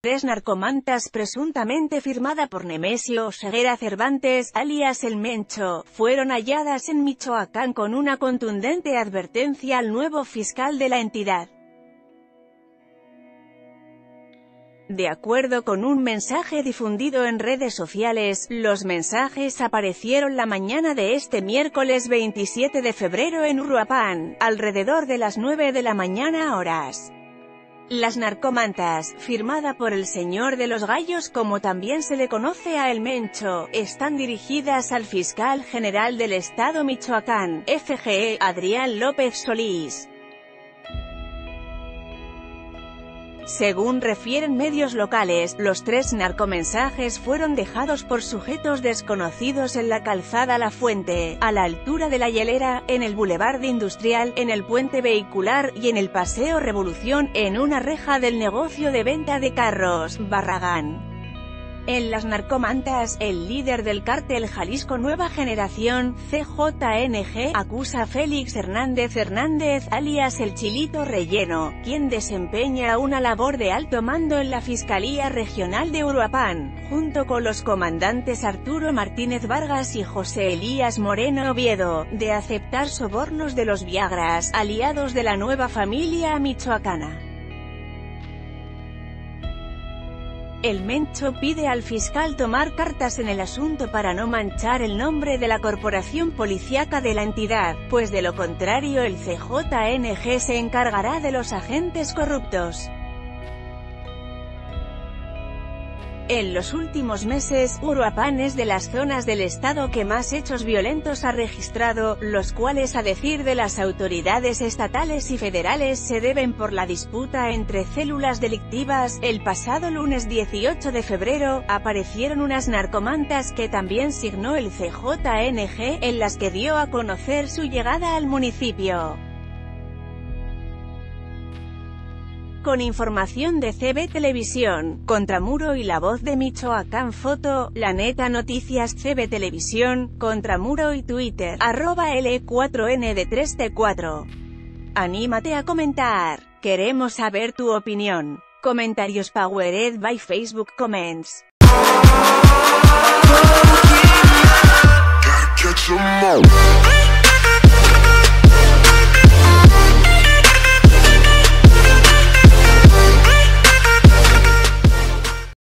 Tres narcomantas presuntamente firmada por Nemesio Seguera Cervantes, alias El Mencho, fueron halladas en Michoacán con una contundente advertencia al nuevo fiscal de la entidad. De acuerdo con un mensaje difundido en redes sociales, los mensajes aparecieron la mañana de este miércoles 27 de febrero en Uruapan, alrededor de las 9 de la mañana horas. Las narcomantas, firmada por el señor de los gallos como también se le conoce a El Mencho, están dirigidas al fiscal general del estado Michoacán, FGE, Adrián López Solís. Según refieren medios locales, los tres narcomensajes fueron dejados por sujetos desconocidos en la calzada La Fuente, a la altura de la hielera, en el Boulevard Industrial, en el puente vehicular, y en el Paseo Revolución, en una reja del negocio de venta de carros, Barragán. En las narcomantas, el líder del cártel Jalisco Nueva Generación, CJNG, acusa a Félix Hernández Hernández, alias el Chilito Relleno, quien desempeña una labor de alto mando en la Fiscalía Regional de Uruapán, junto con los comandantes Arturo Martínez Vargas y José Elías Moreno Oviedo, de aceptar sobornos de los Viagras, aliados de la nueva familia michoacana. El Mencho pide al fiscal tomar cartas en el asunto para no manchar el nombre de la corporación policíaca de la entidad, pues de lo contrario el CJNG se encargará de los agentes corruptos. En los últimos meses, Uruapan es de las zonas del estado que más hechos violentos ha registrado, los cuales a decir de las autoridades estatales y federales se deben por la disputa entre células delictivas. El pasado lunes 18 de febrero, aparecieron unas narcomantas que también signó el CJNG, en las que dio a conocer su llegada al municipio. Con información de CB Televisión, Contramuro y La Voz de Michoacán Foto, La Neta Noticias CB Televisión, Contramuro y Twitter, arroba L4N de 3T4. Anímate a comentar, queremos saber tu opinión. Comentarios Powered by Facebook Comments.